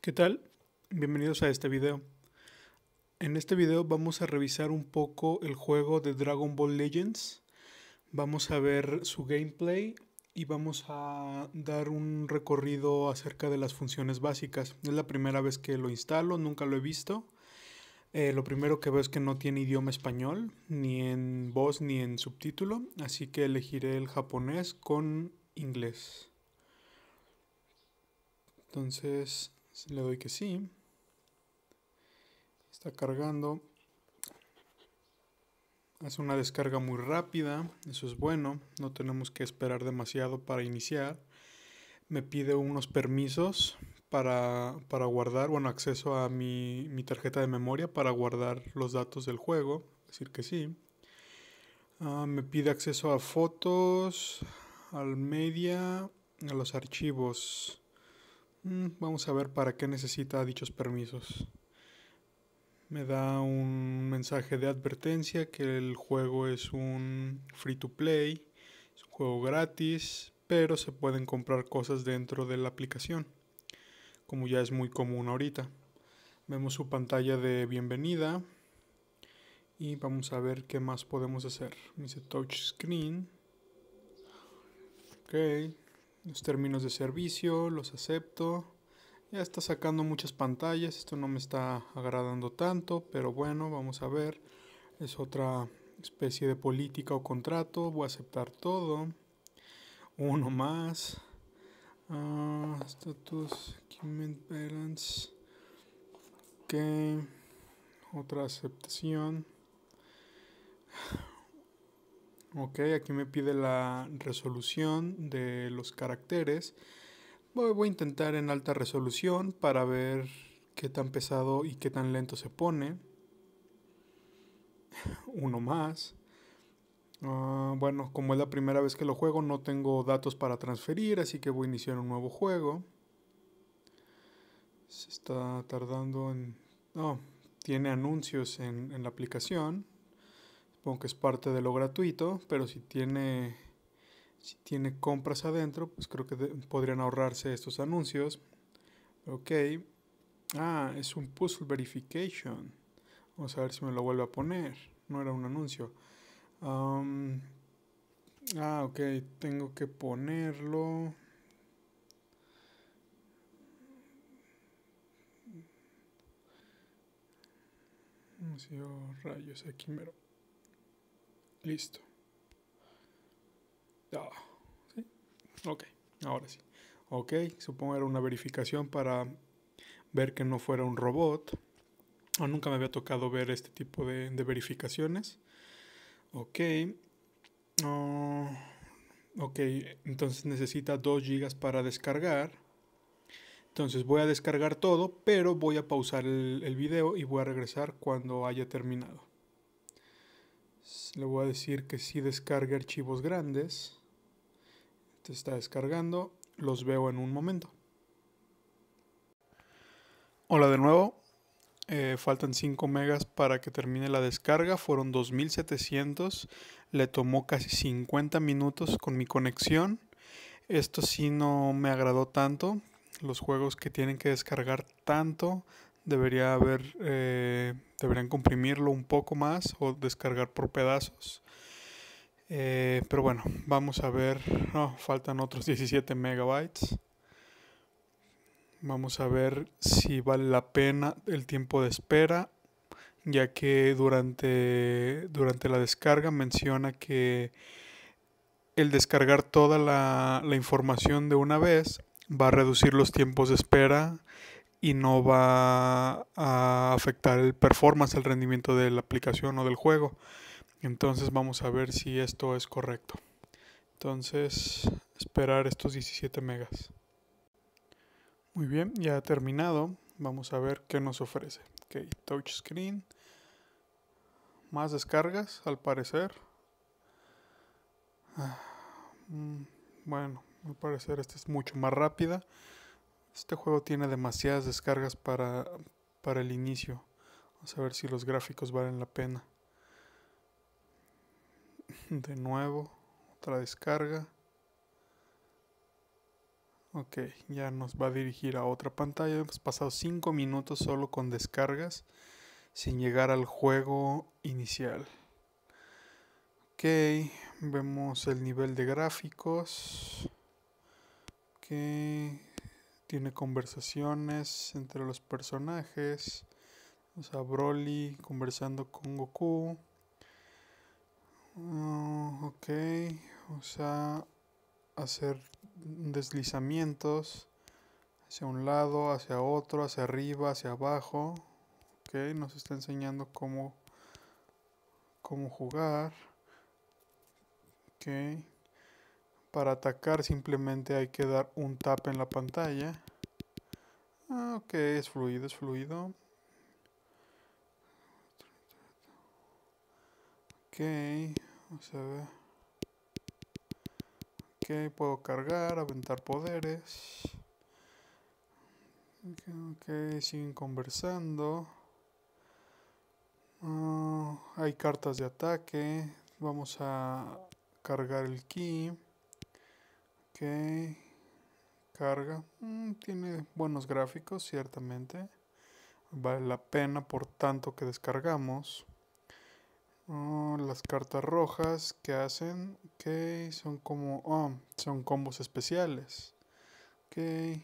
¿Qué tal? Bienvenidos a este video. En este video vamos a revisar un poco el juego de Dragon Ball Legends. Vamos a ver su gameplay y vamos a dar un recorrido acerca de las funciones básicas. Es la primera vez que lo instalo, nunca lo he visto. Eh, lo primero que veo es que no tiene idioma español, ni en voz ni en subtítulo, así que elegiré el japonés con inglés. Entonces le doy que sí. Está cargando. Hace una descarga muy rápida, eso es bueno, no tenemos que esperar demasiado para iniciar. Me pide unos permisos para, guardar, bueno, acceso a mi, mi, tarjeta de memoria para guardar los datos del juego, decir que sí. Ah, me pide acceso a fotos, al media, a los archivos. Mm, vamos a ver para qué necesita dichos permisos me da un mensaje de advertencia que el juego es un free to play, es un juego gratis, pero se pueden comprar cosas dentro de la aplicación, como ya es muy común ahorita. Vemos su pantalla de bienvenida y vamos a ver qué más podemos hacer. Dice touch screen. Ok, los términos de servicio los acepto. Ya está sacando muchas pantallas, esto no me está agradando tanto, pero bueno, vamos a ver. Es otra especie de política o contrato, voy a aceptar todo. Uno más. Uh, status, document balance. Ok, otra aceptación. Ok, aquí me pide la resolución de los caracteres. Voy, a intentar en alta resolución para ver qué tan pesado y qué tan lento se pone. Uno más. Ah, bueno, como es la primera vez que lo juego, no tengo datos para transferir, así que voy a iniciar un nuevo juego. Se está tardando en... No, tiene anuncios en la aplicación. Supongo que es parte de lo gratuito, pero si tiene si tiene compras adentro, pues creo que podrían ahorrarse estos anuncios. Ok. Ah, es un puzzle verification. Vamos a ver si me lo vuelve a poner. No era un anuncio. ah, ok. Tengo que ponerlo. rayos aquí mero. Listo. Ah, ¿sí? Ok, ahora sí. Ok, supongo era una verificación para ver que no fuera un robot. Nunca me había tocado ver este tipo de, verificaciones. Ok. Ah, ok, entonces necesita 2 GB para descargar. Entonces voy a descargar todo, pero voy a pausar el video y voy a regresar cuando haya terminado. Le voy a decir que si descargue archivos grandes está descargando. Los veo en un momento. Hola de nuevo. Eh, faltan 5 megas para que termine la descarga. Fueron 2700. Le tomó casi 50 minutos con mi conexión. Esto sí no me agradó tanto. Los juegos que tienen que descargar tanto debería haber eh, deberían comprimirlo un poco más o descargar por pedazos. Eh, pero bueno, vamos a ver. faltan otros 17 megabytes. Vamos a ver si vale la pena el tiempo de espera, ya que durante, durante la descarga menciona que el descargar toda la, la información de una vez va a reducir los tiempos de espera y no va a afectar el performance, el rendimiento de la aplicación o del juego. Entonces vamos a ver si esto es correcto. Entonces, esperar estos 17 megas. Muy bien, ya terminado. Vamos a ver qué nos ofrece. Ok, touchscreen. Más descargas, al parecer. Ah, mm, bueno, al parecer esta es mucho más rápida. Este juego tiene demasiadas descargas para, para el inicio. Vamos a ver si los gráficos valen la pena. de nuevo otra descarga Ok, ya nos va a dirigir a otra pantalla. Hemos pasado 5 minutos solo con descargas sin llegar al juego inicial. Ok, vemos el nivel de gráficos. Ok, tiene conversaciones entre los personajes. O sea, Broly conversando con Goku. Ah, ok, o sea, hacer deslizamientos hacia un lado, hacia otro, hacia arriba, hacia abajo. Ok, nos está enseñando cómo, cómo jugar. Ok. Para atacar simplemente hay que dar un tap en la pantalla. Ah, ok, es fluido, es fluido. Ok, vamos a ver. Ok, puedo cargar, aventar poderes. Ok, siguen conversando. Ah, hay cartas de ataque. Vamos a cargar el ki. Ok. Carga. Mm, tiene buenos gráficos, ciertamente. Vale la pena por tanto que descargamos. Oh, las cartas rojas que hacen, ok, son como, oh, son combos especiales. Ok,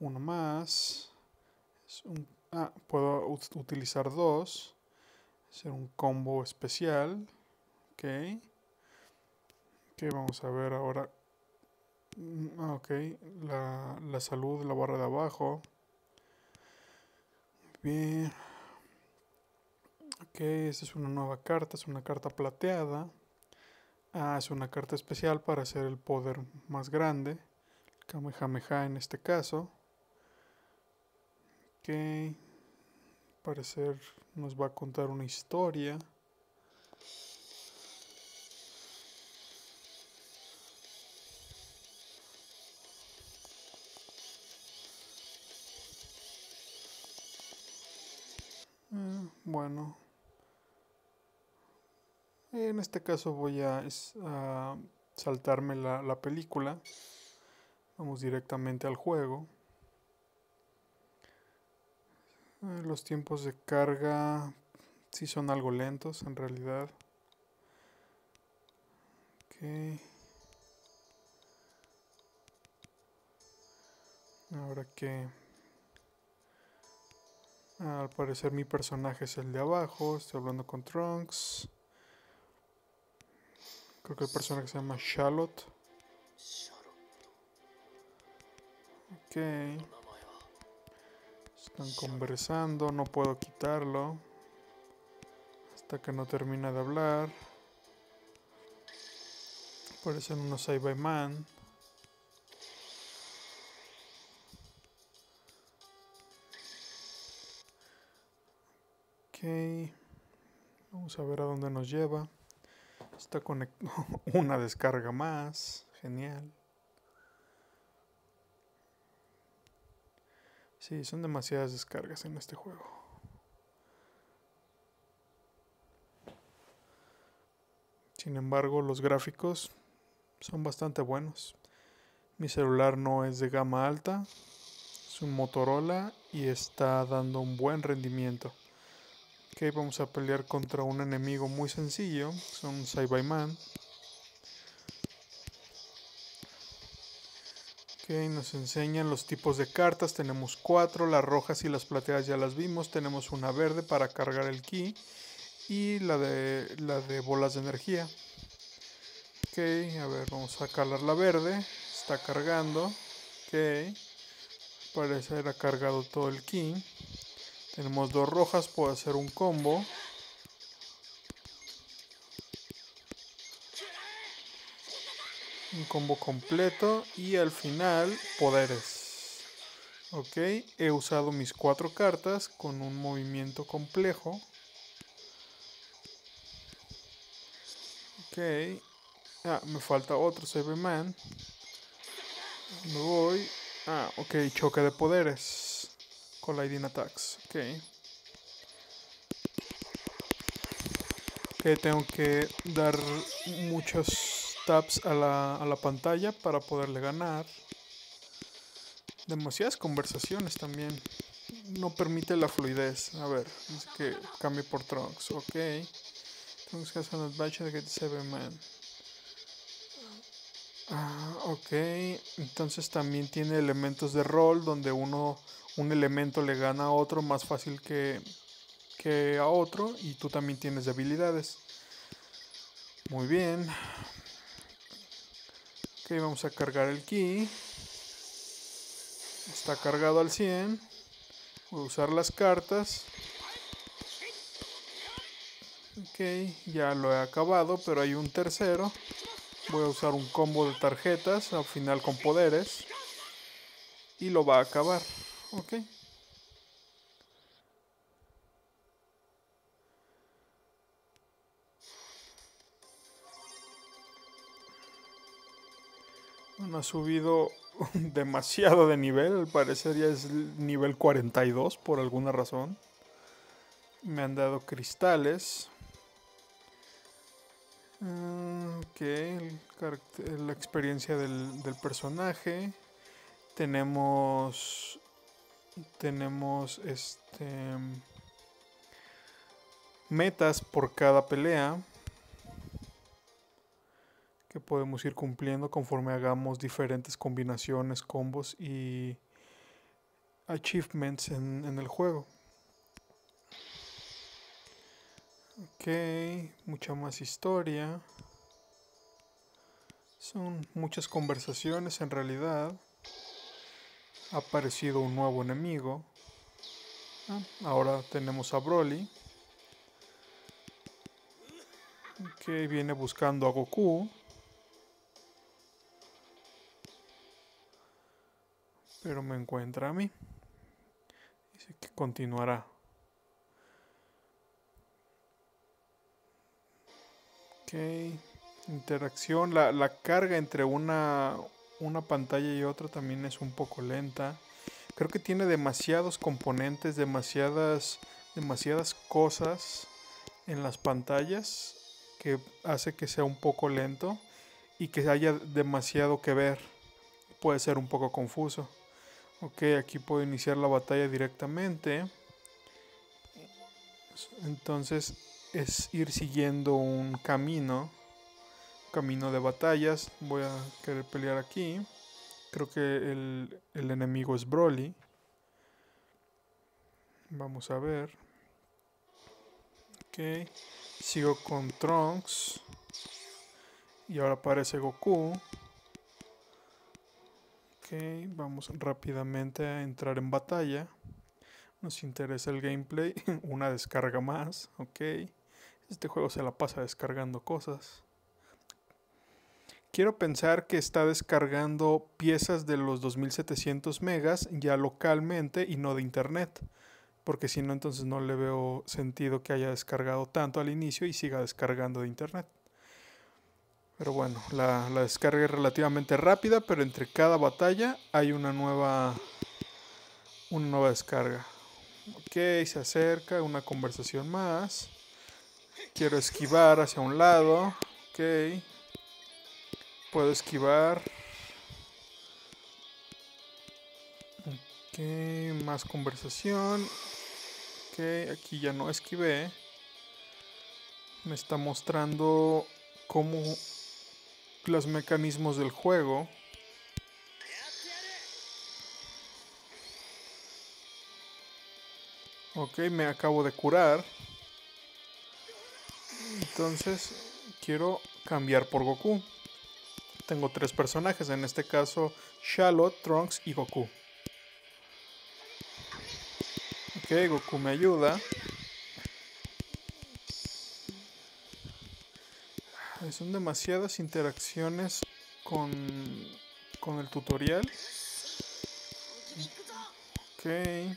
uno más. ah, puedo utilizar dos. Hacer un combo especial. Ok. Ok, vamos a ver ahora. Mm, ah, ok, la, la salud, la barra de abajo. Bien. Ok, esta es una nueva carta, es una carta plateada. Ah, es una carta especial para hacer el poder más grande. Kamehameha en este caso. Ok. Parecer nos va a contar una historia. Bueno, en este caso voy a, saltarme la, película. Vamos directamente al juego. Eh, los tiempos de carga sí son algo lentos en realidad. Ahora que al parecer mi personaje es el de abajo, estoy hablando con Trunks. Creo que el personaje se llama Charlotte. Ok. Están conversando, no puedo quitarlo. Hasta que no termina de hablar. Parecen unos Man. A ver a dónde nos lleva. Está conectado. Una descarga más. Genial. Sí, son demasiadas descargas en este juego. Sin embargo, los gráficos son bastante buenos. Mi celular no es de gama alta, es un Motorola y está dando un buen rendimiento. Ok, vamos a pelear contra un enemigo muy sencillo. Son Saibaiman. Ok, nos enseñan los tipos de cartas. Tenemos cuatro, las rojas y las plateadas ya las vimos. Tenemos una verde para cargar el ki. Y la de, la de bolas de energía. Ok, a ver, vamos a calar la verde. Está cargando. Ok. Parece haber cargado todo el ki. Tenemos dos rojas, puedo hacer un combo. Un combo completo y al final poderes. Ok, he usado mis cuatro cartas con un movimiento complejo. Ok, ah, me falta otro Man. Me voy. Ah, ok, choque de poderes. Colliding attacks. Ok. Ok, tengo que dar muchos taps a la, a la pantalla para poderle ganar. Demasiadas conversaciones también. No permite la fluidez. A ver, dice que cambie por Trunks. Ok. Trunks has an advantage against seven man. Ok. Entonces también tiene elementos de rol donde uno, un elemento le gana a otro más fácil que, que a otro y tú también tienes debilidades. Muy bien. Ok, vamos a cargar el key. Está cargado al 100. Voy a usar las cartas. Ok, ya lo he acabado, pero hay un tercero. Voy a usar un combo de tarjetas al final con poderes. Y lo va a acabar. Ok. Ha subido demasiado de nivel. Al parecer ya es nivel 42 por alguna razón. Me han dado cristales. Ah, ok, la experiencia del, del personaje. Tenemos. Tenemos este. Metas por cada pelea que podemos ir cumpliendo conforme hagamos diferentes combinaciones, combos y achievements en, en el juego. Ok, mucha más historia. Son muchas conversaciones en realidad. Ha aparecido un nuevo enemigo. Ah, ahora tenemos a Broly. Que viene buscando a Goku. Pero me encuentra a mí. Dice que continuará. Ok. Interacción. La, la carga entre una, una pantalla y otra también es un poco lenta. Creo que tiene demasiados componentes, demasiadas, demasiadas cosas en las pantallas que hace que sea un poco lento y que haya demasiado que ver. Puede ser un poco confuso. Ok, aquí puedo iniciar la batalla directamente. Entonces es ir siguiendo un camino. camino de batallas. Voy a querer pelear aquí. Creo que el, el enemigo es Broly. Vamos a ver. Ok. Sigo con Trunks. Y ahora aparece Goku. Ok, vamos rápidamente a entrar en batalla. Nos interesa el gameplay. Una descarga más. Ok. Este juego se la pasa descargando cosas. Quiero pensar que está descargando piezas de los 2700 megas ya localmente y no de internet. Porque si no, entonces no le veo sentido que haya descargado tanto al inicio y siga descargando de internet. Pero bueno, la, la, descarga es relativamente rápida, pero entre cada batalla hay una nueva, una nueva descarga. Ok, se acerca, una conversación más. Quiero esquivar hacia un lado. Ok. Puedo esquivar. Ok, más conversación. Ok, aquí ya no esquivé. Me está mostrando cómo los mecanismos del juego. Ok, me acabo de curar. Entonces, quiero cambiar por Goku. Tengo tres personajes, en este caso Charlotte, Trunks y Goku. Ok, Goku me ayuda. Son demasiadas interacciones con, con el tutorial. Ok.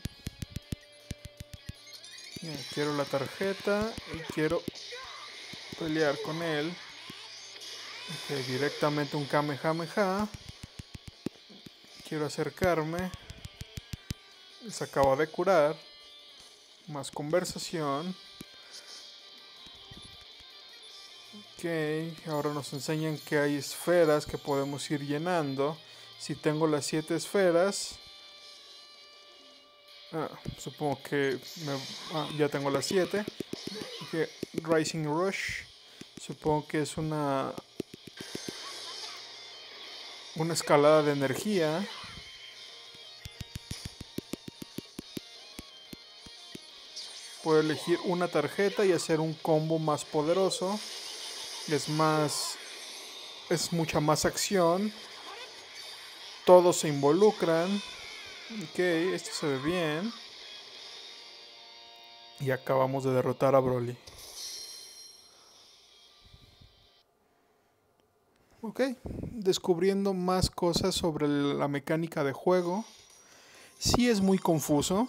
quiero la tarjeta y quiero pelear con él. Okay, directamente un Kamehameha. Quiero acercarme. Se acaba de curar. Más conversación. Ok, ahora nos enseñan que hay esferas que podemos ir llenando. Si tengo las siete esferas, Ah, supongo que ah, ya tengo las 7. Rising Rush. Supongo que es una una escalada de energía. Puedo elegir una tarjeta y hacer un combo más poderoso. Es más es mucha más acción. Todos se involucran. Ok, esto se ve bien. Y acabamos de derrotar a Broly. Ok, descubriendo más cosas sobre la mecánica de juego. Sí es muy confuso,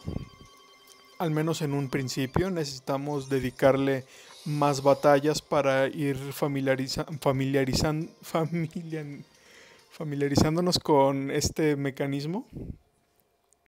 al menos en un principio. Necesitamos dedicarle más batallas para ir familiarizando familiarizándonos con este mecanismo.